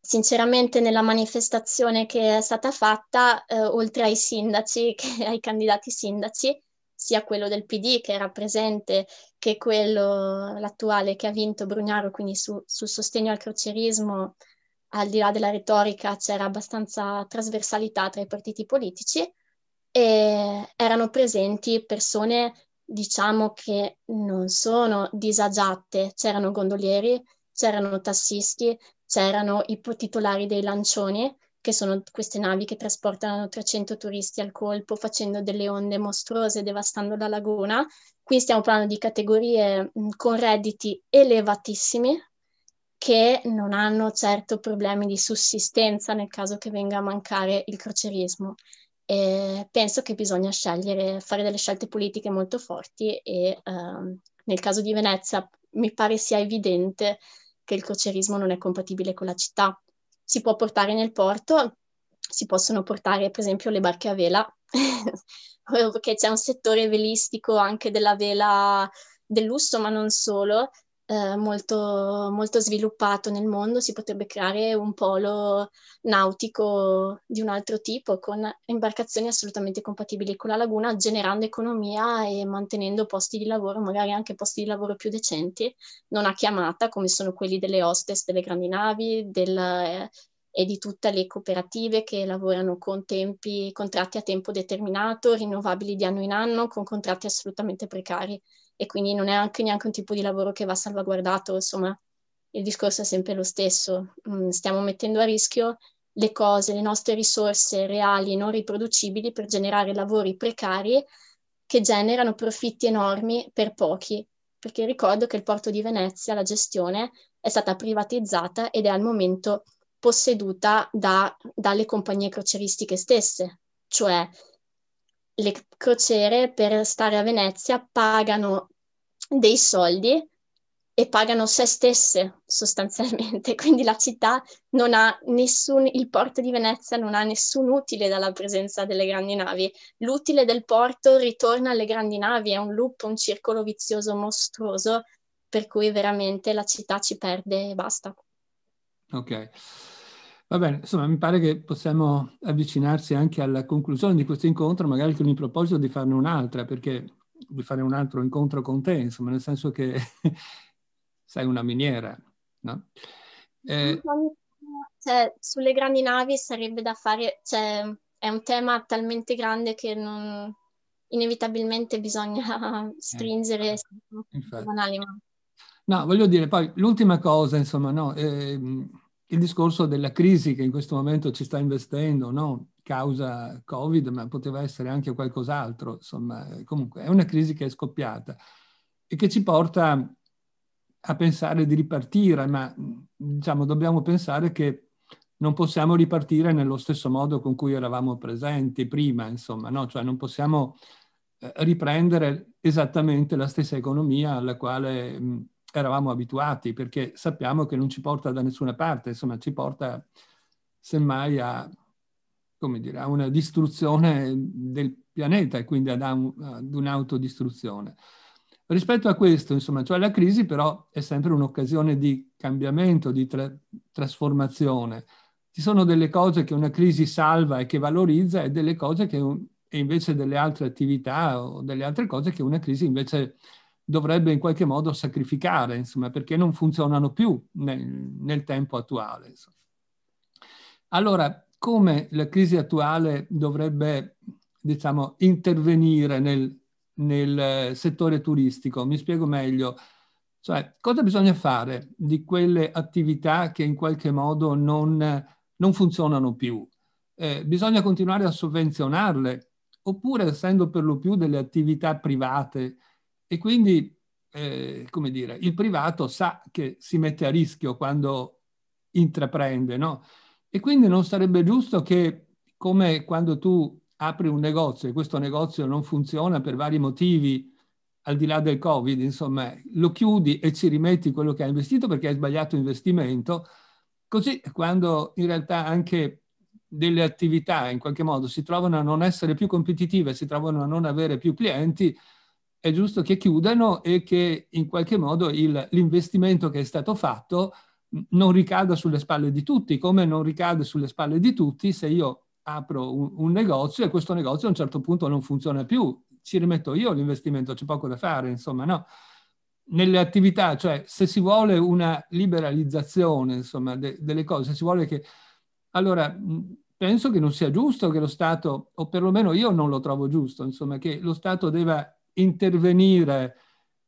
sinceramente, nella manifestazione che è stata fatta, eh, oltre ai sindaci, <laughs> che, ai candidati sindaci, sia quello del PD che era presente che quello l'attuale che ha vinto Brugnaro, quindi su, sul sostegno al crocerismo, al di là della retorica c'era abbastanza trasversalità tra i partiti politici e erano presenti persone diciamo che non sono disagiate, c'erano gondolieri, c'erano tassisti, c'erano i titolari dei lancioni che sono queste navi che trasportano 300 turisti al colpo facendo delle onde mostruose devastando la laguna. Qui stiamo parlando di categorie con redditi elevatissimi che non hanno certo problemi di sussistenza nel caso che venga a mancare il crocerismo. E penso che bisogna scegliere, fare delle scelte politiche molto forti e ehm, nel caso di Venezia mi pare sia evidente che il crocerismo non è compatibile con la città. Si può portare nel porto, si possono portare per esempio le barche a vela, <laughs> perché c'è un settore velistico anche della vela del lusso, ma non solo, eh, molto, molto sviluppato nel mondo, si potrebbe creare un polo nautico di un altro tipo con imbarcazioni assolutamente compatibili con la laguna, generando economia e mantenendo posti di lavoro, magari anche posti di lavoro più decenti, non a chiamata come sono quelli delle hostess delle grandi navi del, eh, e di tutte le cooperative che lavorano con tempi, contratti a tempo determinato, rinnovabili di anno in anno, con contratti assolutamente precari e quindi non è anche neanche un tipo di lavoro che va salvaguardato, insomma, il discorso è sempre lo stesso. Mm, stiamo mettendo a rischio le cose, le nostre risorse reali e non riproducibili per generare lavori precari che generano profitti enormi per pochi. Perché ricordo che il porto di Venezia, la gestione, è stata privatizzata ed è al momento posseduta da, dalle compagnie croceristiche stesse, cioè le crociere per stare a Venezia pagano dei soldi e pagano se stesse sostanzialmente, <laughs> quindi la città non ha nessun, il porto di Venezia non ha nessun utile dalla presenza delle grandi navi. L'utile del porto ritorna alle grandi navi, è un loop, un circolo vizioso mostruoso, per cui veramente la città ci perde e basta. Ok. Va bene, insomma, mi pare che possiamo avvicinarsi anche alla conclusione di questo incontro, magari con il proposito di farne un'altra, perché di fare un altro incontro con te, insomma, nel senso che <laughs> sei una miniera, no? Eh, cioè, sulle grandi navi sarebbe da fare, cioè, è un tema talmente grande che non, inevitabilmente bisogna <laughs> stringere eh, banali. No, voglio dire, poi l'ultima cosa, insomma, no, eh, il discorso della crisi che in questo momento ci sta investendo, no? causa Covid, ma poteva essere anche qualcos'altro, insomma, comunque è una crisi che è scoppiata e che ci porta a pensare di ripartire, ma diciamo dobbiamo pensare che non possiamo ripartire nello stesso modo con cui eravamo presenti prima, insomma, no? Cioè non possiamo eh, riprendere esattamente la stessa economia alla quale eravamo abituati, perché sappiamo che non ci porta da nessuna parte, insomma ci porta semmai a, dire, a una distruzione del pianeta e quindi ad, un, ad un'autodistruzione. Rispetto a questo, insomma, cioè la crisi però è sempre un'occasione di cambiamento, di tra- trasformazione. Ci sono delle cose che una crisi salva e che valorizza e delle cose che un, e invece delle altre attività o delle altre cose che una crisi invece dovrebbe in qualche modo sacrificare, insomma, perché non funzionano più nel, nel tempo attuale. Insomma. Allora, come la crisi attuale dovrebbe, diciamo, intervenire nel, nel settore turistico? Mi spiego meglio. Cioè, cosa bisogna fare di quelle attività che in qualche modo non, non funzionano più? Eh, bisogna continuare a sovvenzionarle, oppure essendo per lo più delle attività private, e quindi eh, come dire, il privato sa che si mette a rischio quando intraprende, no? E quindi non sarebbe giusto che, come quando tu apri un negozio e questo negozio non funziona per vari motivi, al di là del Covid, insomma, lo chiudi e ci rimetti quello che hai investito perché hai sbagliato investimento, così quando in realtà anche delle attività in qualche modo si trovano a non essere più competitive, si trovano a non avere più clienti, è giusto che chiudano e che in qualche modo il, l'investimento che è stato fatto non ricada sulle spalle di tutti, come non ricade sulle spalle di tutti se io apro un, un negozio e questo negozio a un certo punto non funziona più, ci rimetto io l'investimento, c'è poco da fare, insomma, no? Nelle attività, cioè se si vuole una liberalizzazione, insomma, de, delle cose, se si vuole che... Allora, penso che non sia giusto che lo Stato, o perlomeno io non lo trovo giusto, insomma, che lo Stato debba intervenire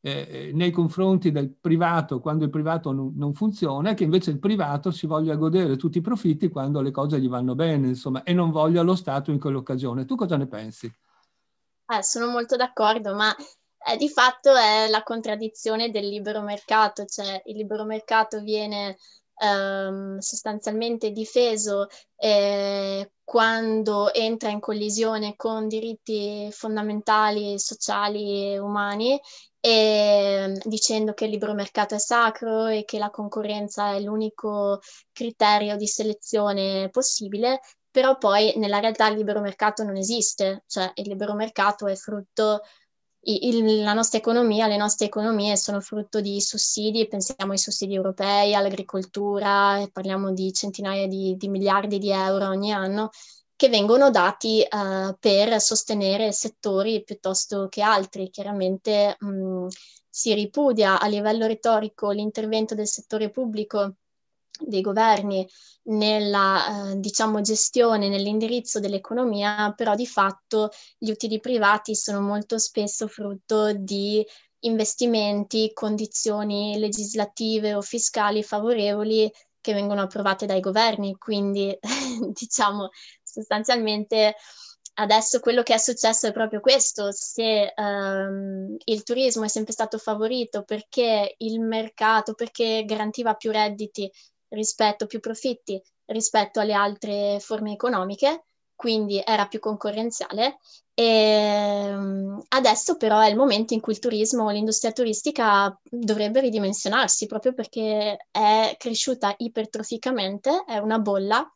eh, eh, nei confronti del privato quando il privato non, non, funziona, che invece il privato si voglia godere tutti i profitti quando le cose gli vanno bene, insomma, e non voglia lo Stato in quell'occasione. Tu cosa ne pensi? Eh, sono molto d'accordo, ma eh, di fatto è la contraddizione del libero mercato, cioè il libero mercato viene ehm, sostanzialmente difeso eh, quando entra in collisione con diritti fondamentali, sociali e umani e dicendo che il libero mercato è sacro e che la concorrenza è l'unico criterio di selezione possibile, però poi nella realtà il libero mercato non esiste, cioè il libero mercato è frutto, il, la nostra economia, le nostre economie sono frutto di sussidi, pensiamo ai sussidi europei, all'agricoltura, parliamo di centinaia di, di miliardi di euro ogni anno che vengono dati uh, per sostenere settori piuttosto che altri. Chiaramente mh, si ripudia a livello retorico l'intervento del settore pubblico dei governi nella eh, diciamo, gestione, nell'indirizzo dell'economia, però di fatto gli utili privati sono molto spesso frutto di investimenti, condizioni legislative o fiscali favorevoli che vengono approvate dai governi, quindi <laughs> diciamo sostanzialmente adesso quello che è successo è proprio questo, se um, il turismo è sempre stato favorito perché il mercato, perché garantiva più redditi rispetto, più profitti rispetto alle altre forme economiche, quindi era più concorrenziale. E um, adesso però è il momento in cui il turismo, l'industria turistica dovrebbe ridimensionarsi proprio perché è cresciuta ipertroficamente, è una bolla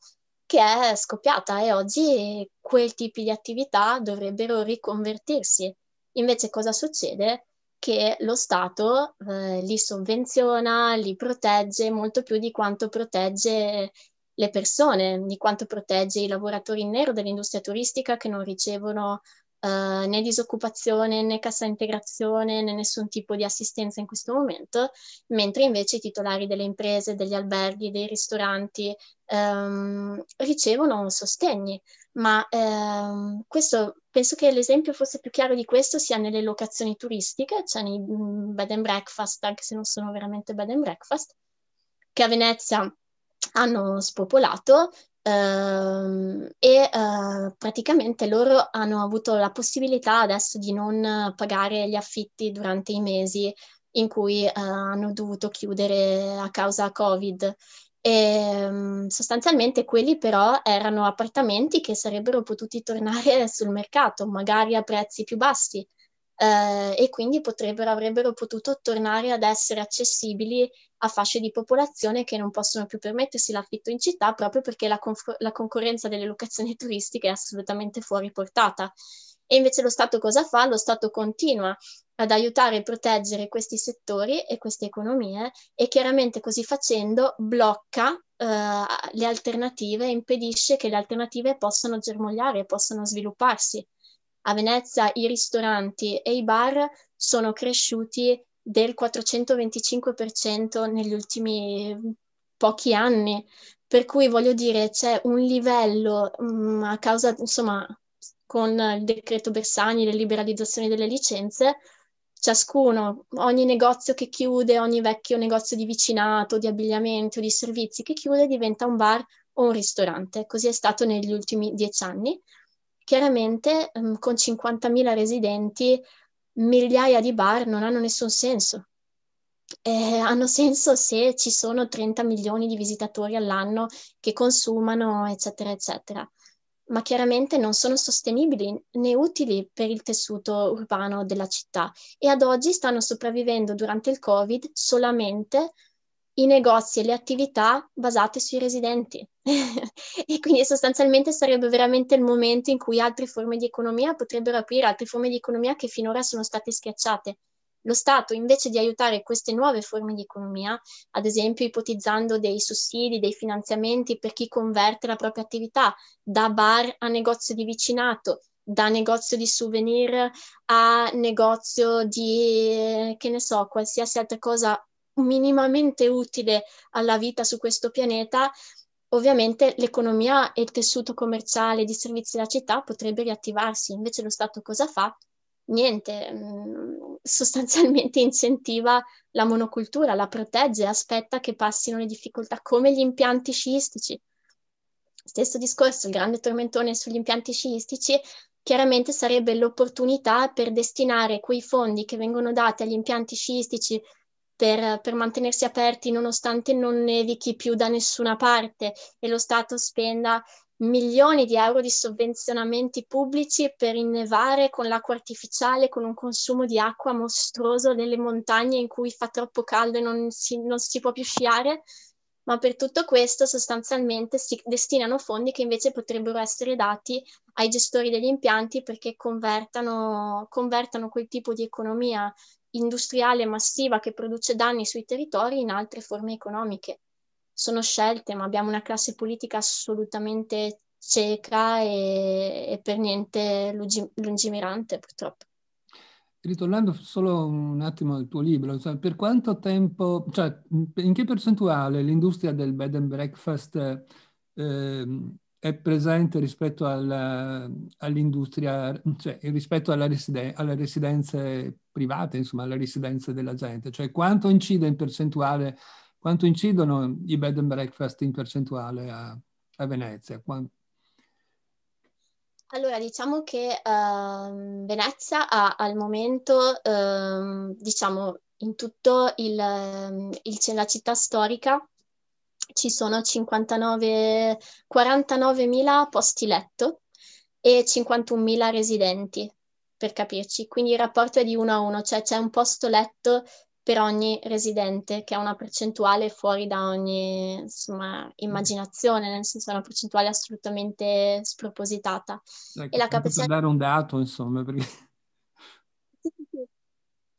che è scoppiata e oggi quel tipo di attività dovrebbero riconvertirsi. Invece cosa succede? Che lo Stato eh, li sovvenziona, li protegge molto più di quanto protegge le persone, di quanto protegge i lavoratori in nero dell'industria turistica che non ricevono uh, né disoccupazione né cassa integrazione né nessun tipo di assistenza in questo momento, mentre invece i titolari delle imprese, degli alberghi, dei ristoranti um, ricevono sostegni. Ma um, questo penso che l'esempio forse più chiaro di questo sia nelle locazioni turistiche, cioè nei mm, bed and breakfast, anche se non sono veramente bed and breakfast, che a Venezia hanno spopolato Uh, e uh, praticamente loro hanno avuto la possibilità adesso di non pagare gli affitti durante i mesi in cui uh, hanno dovuto chiudere a causa Covid. E, um, sostanzialmente quelli però erano appartamenti che sarebbero potuti tornare <laughs> sul mercato, magari a prezzi più bassi, eh, e quindi avrebbero potuto tornare ad essere accessibili a fasce di popolazione che non possono più permettersi l'affitto in città proprio perché la, conf- la concorrenza delle locazioni <laughs> turistiche è assolutamente fuori portata. E invece lo Stato cosa fa? Lo Stato continua ad aiutare e proteggere questi settori e queste economie e chiaramente così facendo blocca uh, le alternative, impedisce che le alternative possano germogliare, possano svilupparsi a Venezia i ristoranti e i bar sono cresciuti del 425% negli ultimi pochi anni, per cui voglio dire c'è un livello mh, mm, a causa, insomma, con il decreto Bersani, le liberalizzazioni delle licenze, ciascuno, ogni negozio che chiude, ogni vecchio negozio di vicinato, di abbigliamento, di servizi che chiude diventa un bar o un ristorante. Così è stato negli ultimi dieci anni chiaramente um, con 50.000 residenti migliaia di bar non hanno nessun senso. Eh, hanno senso se ci sono 30 milioni di visitatori all'anno che consumano, eccetera, eccetera. Ma chiaramente non sono sostenibili né utili per il tessuto urbano della città e ad oggi stanno sopravvivendo durante il Covid solamente i negozi e le attività basate sui residenti. <laughs> e quindi sostanzialmente sarebbe veramente il momento in cui altre forme di economia potrebbero aprire, altre forme di economia che finora sono state schiacciate. Lo Stato, invece di aiutare queste nuove forme di economia, ad esempio ipotizzando dei sussidi, dei finanziamenti per chi converte la propria attività da bar a negozio di vicinato, da negozio di souvenir a negozio di, che ne so, qualsiasi altra cosa minimamente utile alla vita su questo pianeta, ovviamente l'economia e il tessuto commerciale di servizi della città potrebbe riattivarsi. Invece lo Stato cosa fa? Niente, mm, sostanzialmente <laughs> incentiva la monocultura, la protegge, aspetta che passino le difficoltà, come gli impianti sciistici. Stesso discorso, il grande tormentone sugli impianti sciistici chiaramente sarebbe l'opportunità per destinare quei fondi che vengono dati agli impianti sciistici per, per, mantenersi aperti nonostante non nevichi più da nessuna parte e lo Stato spenda milioni di euro di sovvenzionamenti pubblici per innevare con l'acqua artificiale, con un consumo di acqua mostruoso nelle montagne in cui fa troppo caldo e non si, non si può più sciare, ma per tutto questo sostanzialmente si destinano fondi che invece potrebbero essere dati ai gestori degli impianti perché convertano, convertano quel tipo di economia industriale massiva che produce danni sui territori in altre forme economiche. Sono scelte, ma abbiamo una classe politica assolutamente cieca e, e per niente lungi, lungimirante, purtroppo. Ritornando solo un attimo al tuo libro, cioè per quanto tempo, cioè in che percentuale l'industria del bed and breakfast eh, è presente rispetto alla, all'industria, cioè rispetto alla residen- alle residenze private, insomma, alle residenze della gente? Cioè quanto incide in percentuale, quanto incidono i bed and breakfast in percentuale a, a Venezia? Quanto... Allora, diciamo che uh, Venezia ha al momento, uh, diciamo, in tutto il, il, la città storica ci sono 59, 49.000 posti letto e 51.000 residenti, per capirci. Quindi il rapporto è di uno a uno, cioè c'è un posto letto per ogni residente, che è una percentuale fuori da ogni insomma, immaginazione, nel senso è una percentuale assolutamente spropositata. Ecco, e la capacità... Per dare un dato, insomma, perché...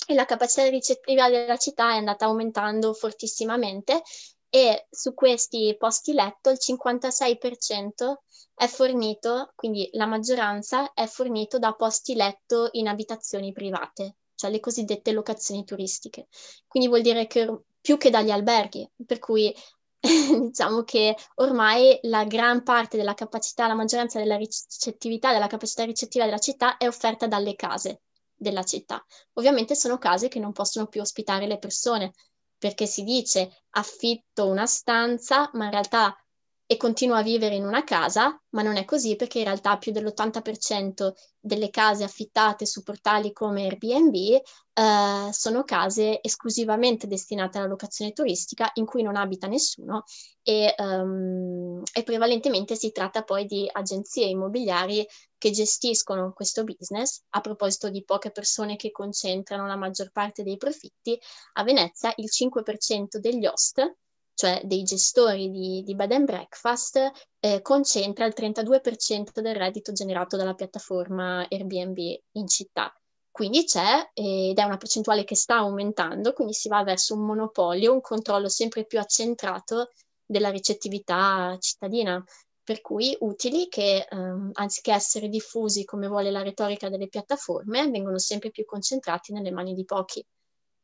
E la capacità ricettiva della città è andata aumentando fortissimamente e su questi posti letto il 56% è fornito, quindi la maggioranza è fornito da posti letto in abitazioni private, cioè le cosiddette locazioni turistiche. Quindi vuol dire che più che dagli alberghi, per cui <laughs> diciamo che ormai la gran parte della capacità, la maggioranza della ricettività, della capacità ricettiva della città è offerta dalle case della città. Ovviamente sono case che non possono più ospitare le persone, perché si dice affitto una stanza, ma in realtà e continua a vivere in una casa, ma non è così perché in realtà più dell'80% delle case affittate su portali come Airbnb eh, sono case esclusivamente destinate alla locazione turistica in cui non abita nessuno e, um, e prevalentemente si tratta poi di agenzie immobiliari che gestiscono questo business. A proposito di poche persone che concentrano la maggior parte dei profitti, a Venezia il 5% degli host cioè dei gestori di, di bed and breakfast, eh, concentra il 32% del reddito generato dalla piattaforma Airbnb in città. Quindi c'è, ed è una percentuale che sta aumentando, quindi si va verso un monopolio, un controllo sempre più accentrato della ricettività cittadina, per cui utili che ehm, anziché essere diffusi come vuole la retorica delle piattaforme, vengono sempre più concentrati nelle mani di pochi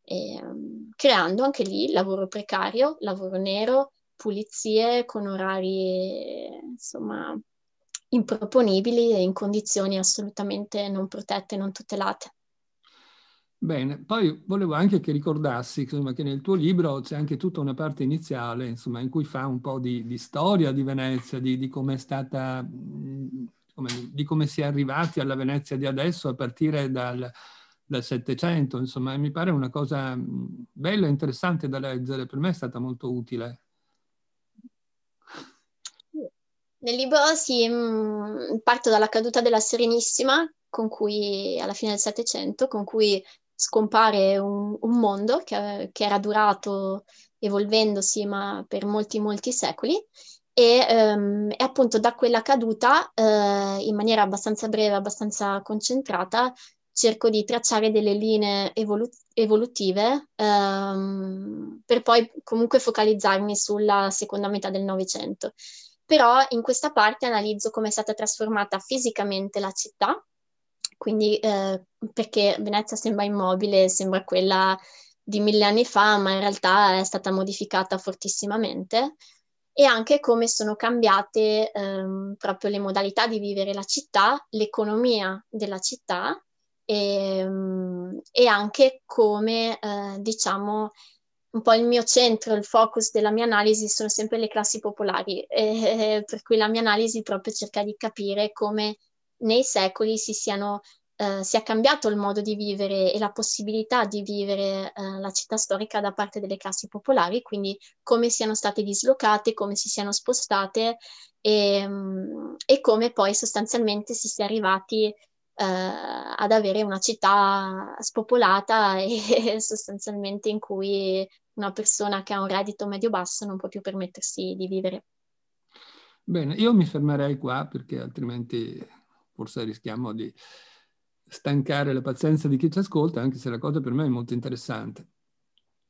e, um, creando anche lì lavoro precario, lavoro nero, pulizie con orari insomma improponibili e in condizioni assolutamente non protette, non tutelate. Bene, poi volevo anche che ricordassi insomma, che nel tuo libro c'è anche tutta una parte iniziale insomma, in cui fa un po' di, di storia di Venezia, di, di come è stata, come, di come si è arrivati alla Venezia di adesso a partire dal, dal Settecento, insomma, mi pare una cosa bella e interessante da leggere, per me è stata molto utile. Nel libro si mh, parto dalla caduta della Serenissima, con cui alla fine del Settecento, con cui scompare un, un mondo che, che, era durato evolvendosi ma per molti molti secoli e, um, e appunto da quella caduta uh, in maniera abbastanza breve, abbastanza concentrata cerco di tracciare delle linee evolu- evolutive um, per poi comunque focalizzarmi sulla seconda metà del Novecento. Però in questa parte analizzo come è stata trasformata fisicamente la città, quindi eh, perché Venezia sembra immobile, sembra quella di mille anni fa, ma in realtà è stata modificata fortissimamente e anche come sono cambiate ehm, proprio le modalità di vivere la città, l'economia della città e, ehm, e anche come, eh, diciamo, un po' il mio centro, il focus della mia analisi sono sempre le classi popolari, <laughs> eh, per cui la mia analisi proprio cerca di capire come nei secoli si siano Uh, sia cambiato il modo di vivere e la possibilità di vivere uh, la città storica da parte delle classi popolari, quindi come siano state dislocate, come si siano spostate e, um, e come poi sostanzialmente si sia arrivati ad avere una città spopolata e <laughs> sostanzialmente in cui una persona che ha un reddito medio-basso non può più permettersi di vivere. Bene, io mi fermerei qua perché altrimenti forse rischiamo di stancare la pazienza di chi ci ascolta, anche se la cosa per me è molto interessante.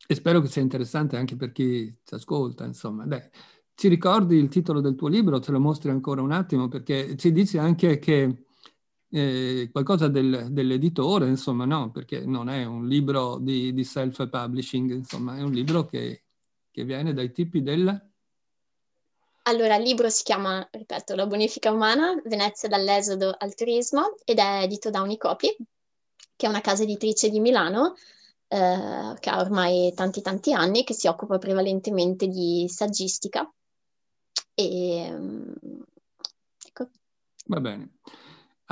E spero che sia interessante anche per chi ci ascolta, insomma. Dai, ci ricordi il titolo del tuo libro? Ce lo mostri ancora un attimo perché ci dici anche che eh, qualcosa del, dell'editore, insomma, no, perché non è un libro di, di self-publishing, insomma, è un libro che, che viene dai tipi del... Allora, il libro si chiama, ripeto, La bonifica umana, Venezia dall'esodo al turismo ed è edito da Unicopi, che è una casa editrice di Milano eh, che ha ormai tanti tanti anni, che si occupa prevalentemente di saggistica. E, ecco. Va bene.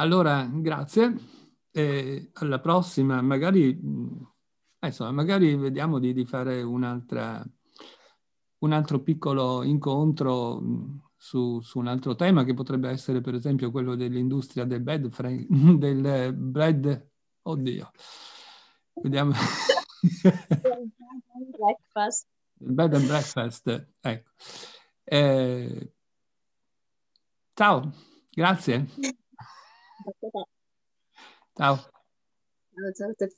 Allora, grazie. E alla prossima, magari, insomma, magari vediamo di, di fare un'altra, un altro piccolo incontro su, su, un altro tema che potrebbe essere per esempio quello dell'industria del bed, <laughs> del bread, oddio, vediamo. <laughs> breakfast. Il bed and breakfast, ecco. Eh, ciao, grazie. Зав. Аа зөв зөв.